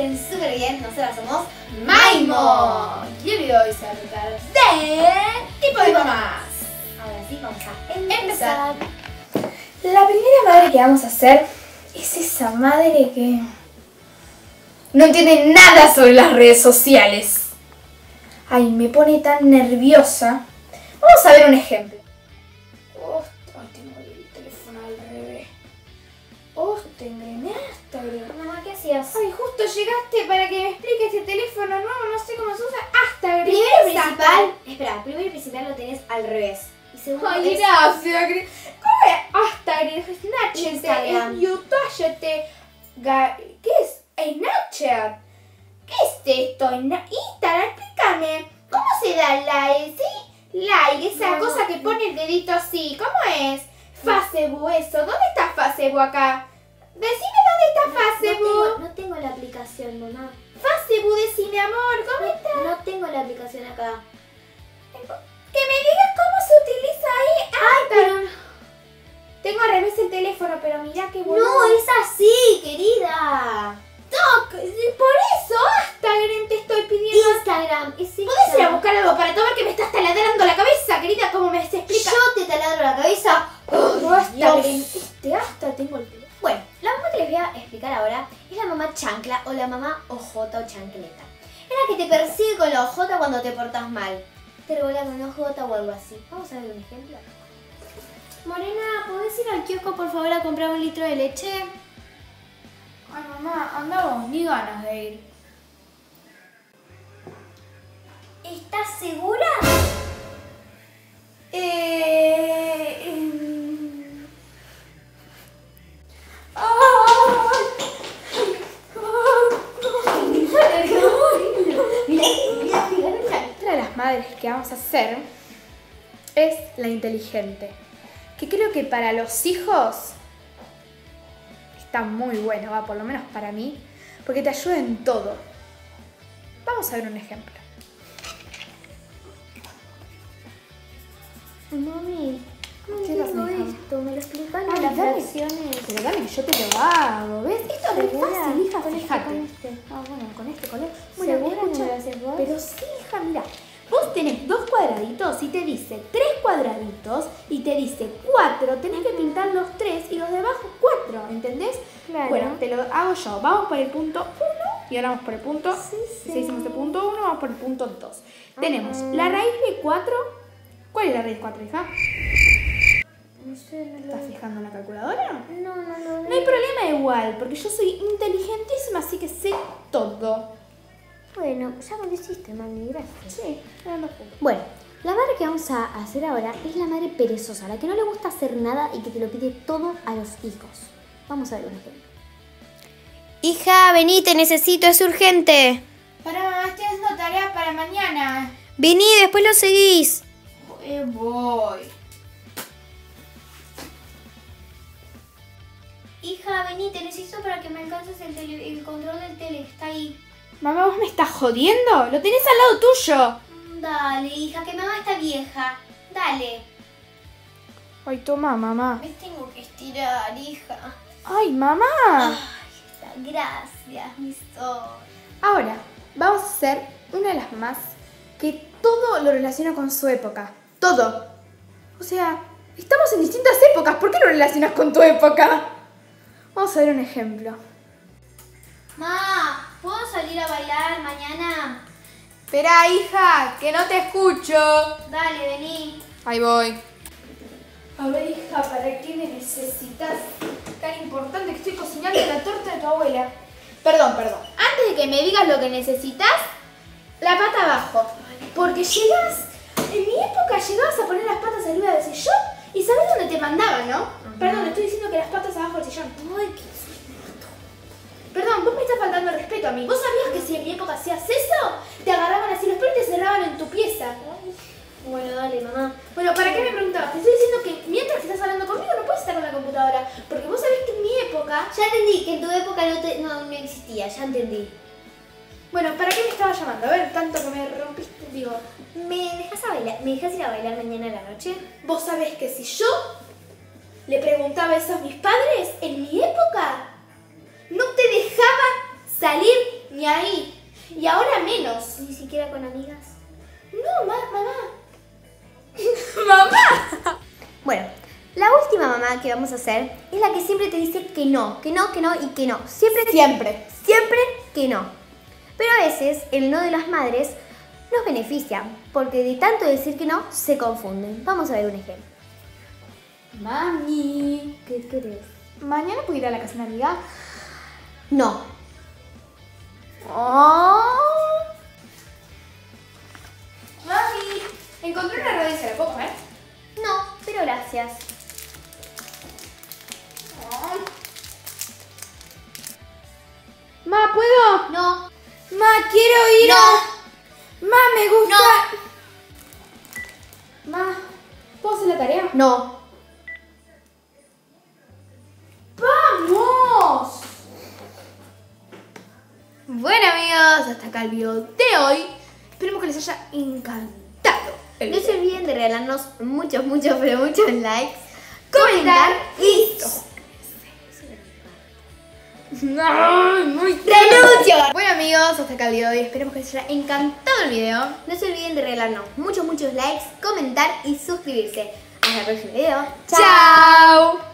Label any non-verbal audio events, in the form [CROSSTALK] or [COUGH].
estén súper bien. Nosotras somos Maimo. Y el video de hoy se va a tratar de tipo de mamás. Ahora sí, vamos a Empezar. La primera madre que vamos a hacer es esa madre que no entiende nada sobre las redes sociales. Ay, me pone tan nerviosa. Vamos a ver un ejemplo. Oh, tengo el teléfono al revés. Oh, te engrenaste, Ay, justo llegaste para que me expliques este teléfono nuevo, no sé cómo se usa hasta Primero y principal, espera, primero y principal lo tenés al revés. Y segundo Ay, es gracias. ¿Cómo es hasta Gris? Snapchat, YouTube, ¿qué es? Snapchat. ¿Qué es esto? Instagram, explícame. ¿Cómo se da like? ¿Sí? Like, esa No, cosa que no. pone el dedito así. ¿Cómo es? Facebook, eso. ¿Dónde está Facebook acá? Decime dónde está Facebook. tengo, no tengo la aplicación, mamá. Facebook, decime amor, ¿cómo está? No tengo la aplicación acá. Que me digas cómo se utiliza ahí. Ay, pero Tengo al revés el teléfono, pero mirá qué bueno. no, es así, querida. Que- por eso hasta Gren te estoy pidiendo. Instagram, es esa. ¿Puedes ir a buscar algo para tomar que me estás taladrando la cabeza, querida? ¿Cómo me explica? Yo te taladro la cabeza. No, hasta Dios. Gren, este hasta tengo el teléfono. Bueno, les voy a explicar ahora es la mamá chancla o la mamá ojota o chancleta. Es la que te persigue con la ojota cuando te portas mal. Te con una ojota o algo así. Vamos a ver un ejemplo. Morena, ¿podés ir al kiosco por favor a comprar un litro de leche? Ay, mamá, andamos ni ganas de ir. ¿Estás segura? Que vamos a hacer es la inteligente. Que creo que para los hijos está muy bueno, va, por lo menos para mí, porque te ayuda en todo. Vamos a ver un ejemplo. Mami, ¿cómo ¿Qué hija? esto? ¿Me lo explican Ay, en las dale. fracciones? Pero dale que yo te lo hago, ¿ves? Esto es ¿Segura? fácil, hija, Con este, fíjate. con este. Ah, bueno, con este color. ¿Segura escucha, no lo haces vos? Pero sí, hija, mira. Vos tenés dos cuadraditos y te dice tres cuadraditos y te dice cuatro. Tenés que pintar los tres y los de abajo cuatro, ¿entendés? Claro. Bueno, te lo hago yo. Vamos por el punto uno y ahora vamos por el punto. Sí, sí. Si hicimos el punto uno, vamos por el punto dos. Tenemos Ah. la raíz de cuatro. ¿Cuál es la raíz de cuatro, hija? No sé, no lo ¿Estás fijando en la calculadora? No, no lo No hay problema igual, porque yo soy inteligentísima, así que sé todo. Bueno, ya me lo hiciste, mami, gracias. Sí, puntos. Bueno, la madre que vamos a hacer ahora es la madre perezosa, la que no le gusta hacer nada y que te lo pide todo a los hijos. Vamos a ver un ejemplo. Hija, vení, te necesito, es urgente. Para mamá, estoy haciendo tareas para mañana. Vení, después lo seguís. Eh, voy. Hija, vení, te necesito para que me alcances el, tele- el control del tele, está ahí. Mamá, ¿vos me estás jodiendo? Lo tenés al lado tuyo. Dale, hija, que mamá está vieja. Dale. Ay, toma, mamá. Me tengo que estirar, hija. Ay, mamá. Ay, gracias, mi sol. Ahora, vamos a hacer una de las mamás que todo lo relaciona con su época. Todo. O sea, estamos en distintas épocas. ¿Por qué lo relacionas con tu época? Vamos a ver un ejemplo. Ma, ¿puedo salir a bailar mañana? Espera, hija, que no te escucho. Dale, vení. Ahí voy. A ver, hija, ¿para qué me necesitas? Tan importante que estoy cocinando la torta de tu abuela. Perdón, perdón. Antes de que me digas lo que necesitas, la pata abajo. Porque llegas, en mi época llegabas a poner las patas arriba del sillón y sabes dónde te mandaban, ¿no? Perdón, estoy diciendo que las patas abajo del sillón. Ay, qué Perdón, vos me estás faltando el respeto a mí. ¿Vos sabías que si en mi época hacías eso, te agarraban así los pies y te cerraban en tu pieza? Bueno, dale, mamá. Bueno, ¿para qué me preguntabas? Te estoy diciendo que mientras estás hablando conmigo no puedes estar con la computadora. Porque vos sabés que en mi época... Ya entendí que en tu época no, te, no, no existía, ya entendí. Bueno, ¿para qué me estabas llamando? A ver, tanto que me rompiste, digo... ¿Me dejas, a bailar, ¿Me dejas ir a bailar mañana a la noche? Vos sabés que si yo le preguntaba eso a mis padres, en mi época, no te dejaban salir ahora menos. Ni siquiera con amigas. No, ma- mamá. [LAUGHS] mamá. Bueno, la última mamá que vamos a hacer es la que siempre te dice que no, que no, que no y que no. Siempre, Siempre. siempre que no. Pero a veces el no de las madres nos beneficia, porque de tanto decir que no, se confunden. Vamos a ver un ejemplo. Mami. ¿Qué querés? ¿Mañana puedo ir a la casa de una amiga? No. Mami. Encontré una se la puedo comer. No, pero gracias. Ma, ¿puedo? No. Ma, quiero ir No. a... Ma, me gusta... Ma, ¿puedo hacer la tarea? No. Bueno amigos, Hasta acá el video de hoy. Esperemos que les haya encantado. el no se olviden de regalarnos muchos, muchos, pero muchos likes, comentar y Ay, muy [LAUGHS] renuncio. Bueno amigos, hasta acá el video de hoy. Esperemos que les haya encantado el video. No se olviden de regalarnos muchos, muchos likes, comentar y suscribirse. Hasta el próximo video. ¡Chao!